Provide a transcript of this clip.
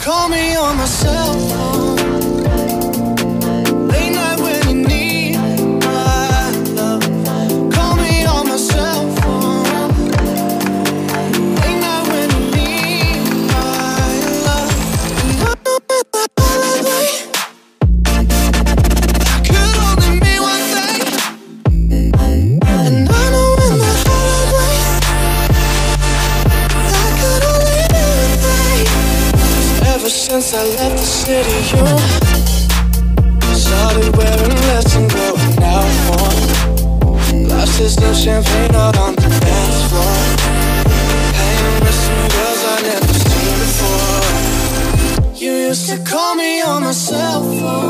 Call me on my cell phone. Since I left the city, you started wearing less and going out more. Glasses of champagne out on the dance floor. Hanging with some girls I never seen before. You used to call me on my cell phone.